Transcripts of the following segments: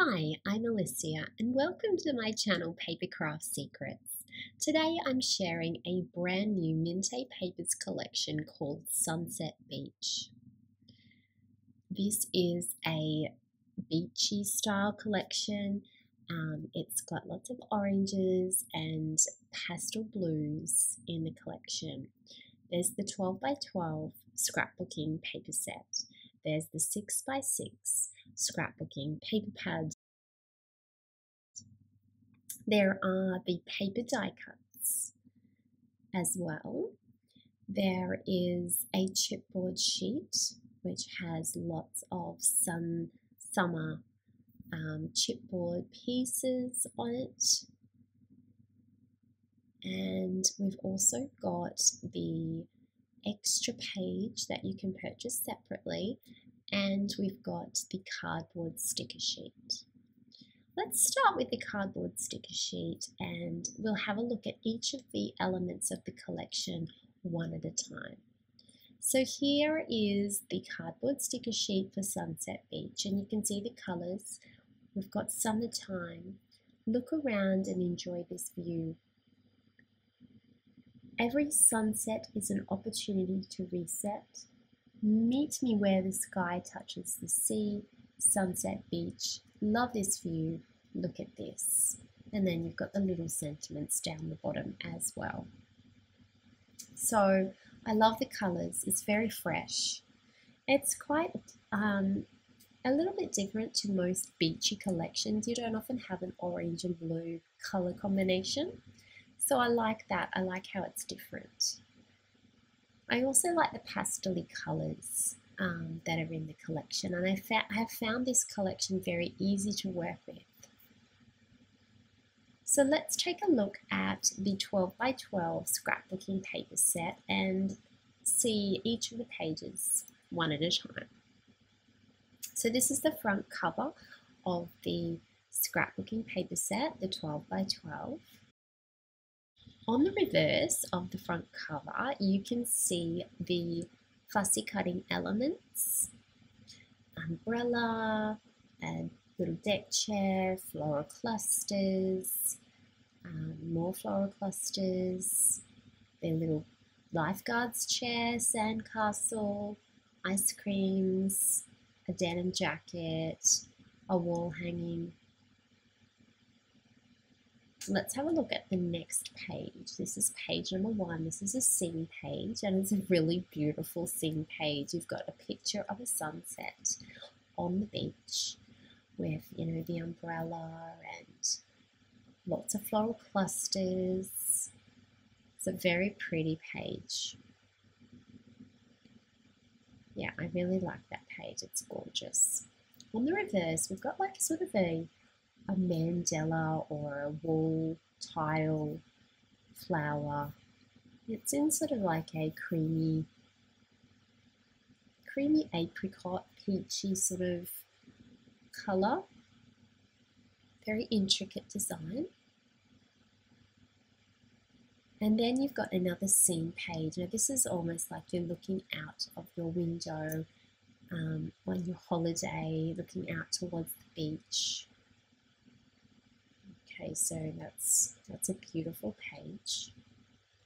Hi, I'm Alicia and welcome to my channel Papercraft Secrets. Today I'm sharing a brand new Mintay Papers collection called Sunset Beach. This is a beachy style collection. Um, it's got lots of oranges and pastel blues in the collection. There's the 12 by 12 scrapbooking paper set. There's the 6 by 6 scrapbooking paper pads. There are the paper die cuts as well. There is a chipboard sheet which has lots of sun summer um, chipboard pieces on it. And we've also got the extra page that you can purchase separately and we've got the cardboard sticker sheet. Let's start with the cardboard sticker sheet and we'll have a look at each of the elements of the collection one at a time. So here is the cardboard sticker sheet for Sunset Beach and you can see the colours. We've got summertime. Look around and enjoy this view. Every sunset is an opportunity to reset Meet me where the sky touches the sea, sunset beach. Love this view. Look at this. And then you've got the little sentiments down the bottom as well. So I love the colours. It's very fresh. It's quite um, a little bit different to most beachy collections. You don't often have an orange and blue colour combination. So I like that. I like how it's different. I also like the pastel colours um, that are in the collection and I, fa I have found this collection very easy to work with. So let's take a look at the 12 by 12 scrapbooking paper set and see each of the pages one at a time. So this is the front cover of the scrapbooking paper set, the 12 by 12. On the reverse of the front cover, you can see the fussy cutting elements, umbrella, a little deck chair, floral clusters, um, more floral clusters, the little lifeguard's chair, sandcastle, ice creams, a denim jacket, a wall hanging, let's have a look at the next page. This is page number one. This is a scene page, and it's a really beautiful scene page. You've got a picture of a sunset on the beach with, you know, the umbrella and lots of floral clusters. It's a very pretty page. Yeah, I really like that page. It's gorgeous. On the reverse, we've got like sort of a a mandala or a wall tile flower. It's in sort of like a creamy, creamy apricot, peachy sort of colour. Very intricate design. And then you've got another scene page. Now this is almost like you're looking out of your window um, on your holiday, looking out towards the beach. Okay, so that's, that's a beautiful page.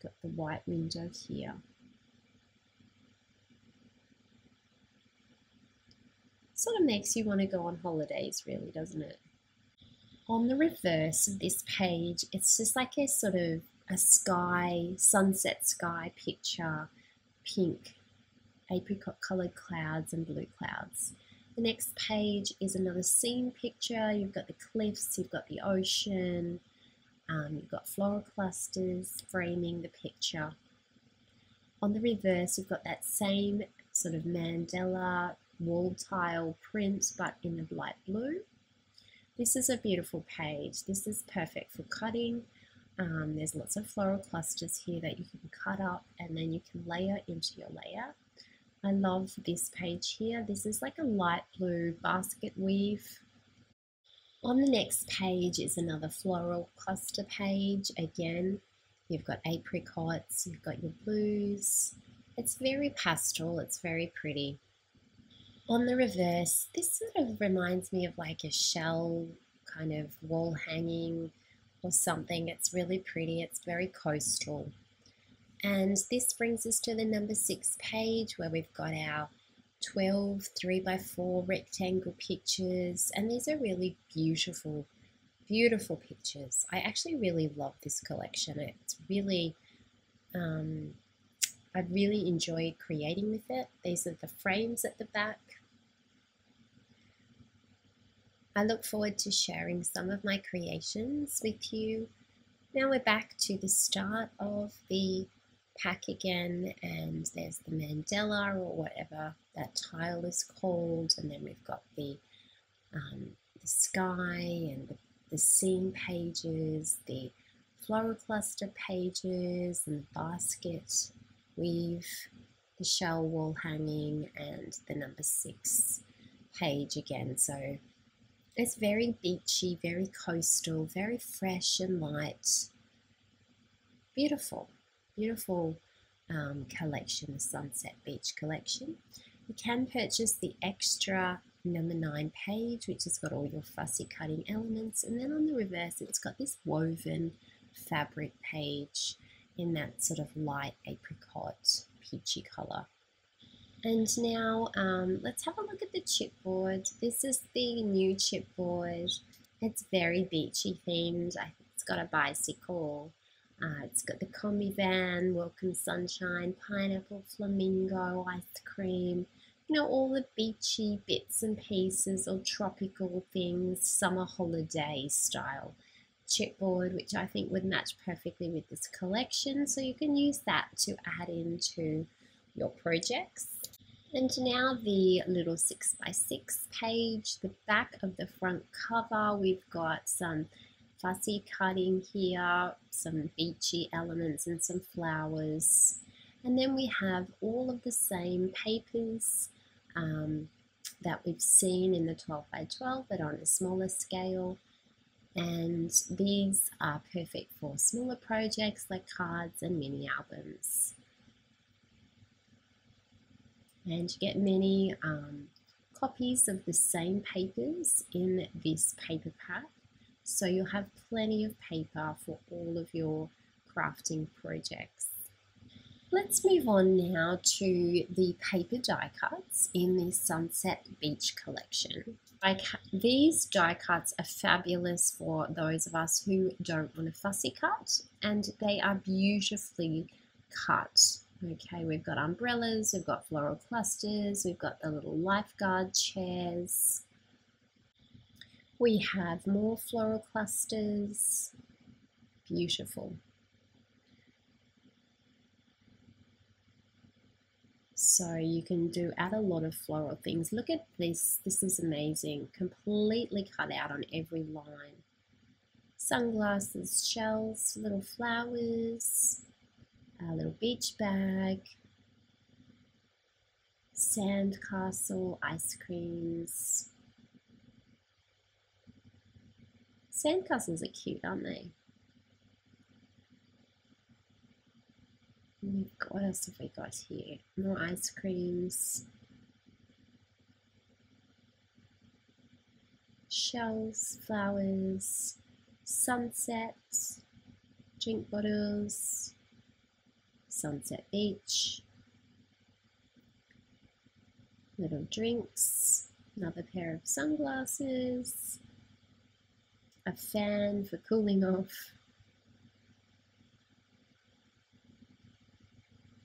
Got the white window here. Sort of makes you want to go on holidays, really, doesn't it? On the reverse of this page, it's just like a sort of a sky, sunset sky picture, pink, apricot colored clouds and blue clouds. The next page is another scene picture. You've got the cliffs, you've got the ocean, um, you've got floral clusters framing the picture. On the reverse, you've got that same sort of mandala wall tile print, but in a light blue. This is a beautiful page. This is perfect for cutting. Um, there's lots of floral clusters here that you can cut up and then you can layer into your layer. I love this page here. This is like a light blue basket weave. On the next page is another floral cluster page. Again, you've got apricots, you've got your blues. It's very pastel, it's very pretty. On the reverse, this sort of reminds me of like a shell kind of wall hanging or something. It's really pretty, it's very coastal. And this brings us to the number six page where we've got our 12 3x4 rectangle pictures. And these are really beautiful, beautiful pictures. I actually really love this collection. It's really, um, I really enjoy creating with it. These are the frames at the back. I look forward to sharing some of my creations with you. Now we're back to the start of the pack again and there's the mandala or whatever that tile is called and then we've got the, um, the sky and the, the scene pages, the floral cluster pages and the basket weave, the shell wall hanging and the number six page again. So it's very beachy, very coastal, very fresh and light. Beautiful beautiful um, collection, the Sunset Beach collection. You can purchase the extra number nine page, which has got all your fussy cutting elements. And then on the reverse, it's got this woven fabric page in that sort of light apricot peachy color. And now um, let's have a look at the chipboard. This is the new chipboard. It's very beachy themed. It's got a bicycle uh, it's got the Kombi van, welcome sunshine, pineapple, flamingo, ice cream, you know, all the beachy bits and pieces or tropical things, summer holiday style chipboard, which I think would match perfectly with this collection. So you can use that to add into your projects. And now the little 6x6 page, the back of the front cover, we've got some fussy cutting here, some beachy elements and some flowers. And then we have all of the same papers um, that we've seen in the 12 by 12 but on a smaller scale. And these are perfect for smaller projects like cards and mini albums. And you get many um, copies of the same papers in this paper pack. So you'll have plenty of paper for all of your crafting projects. Let's move on now to the paper die cuts in the Sunset Beach collection. These die cuts are fabulous for those of us who don't want a fussy cut and they are beautifully cut. Okay, we've got umbrellas, we've got floral clusters, we've got the little lifeguard chairs, we have more floral clusters. Beautiful. So you can do add a lot of floral things. Look at this. This is amazing. Completely cut out on every line. Sunglasses, shells, little flowers, a little beach bag, sand castle, ice creams, Sandcastles are cute, aren't they? Oh what else have we got here? More ice creams. Shells, flowers, sunsets, drink bottles, Sunset Beach, little drinks, another pair of sunglasses, a fan for cooling off.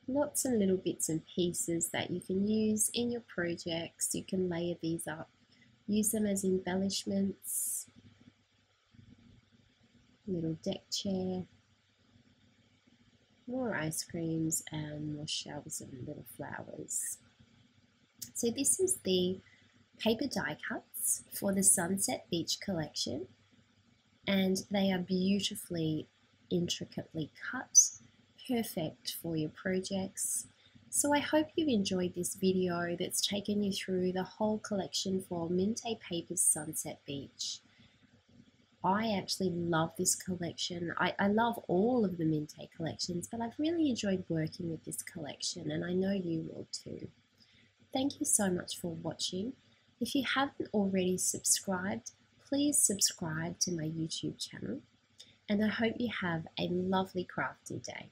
Lots of little bits and pieces that you can use in your projects. You can layer these up, use them as embellishments. Little deck chair, more ice creams and more shelves of little flowers. So this is the paper die cuts for the Sunset Beach collection and they are beautifully, intricately cut, perfect for your projects. So I hope you've enjoyed this video that's taken you through the whole collection for Mintay Papers Sunset Beach. I actually love this collection. I, I love all of the Mintay collections, but I've really enjoyed working with this collection and I know you will too. thank you so much for watching. If you haven't already subscribed, please subscribe to my YouTube channel. And I hope you have a lovely crafty day.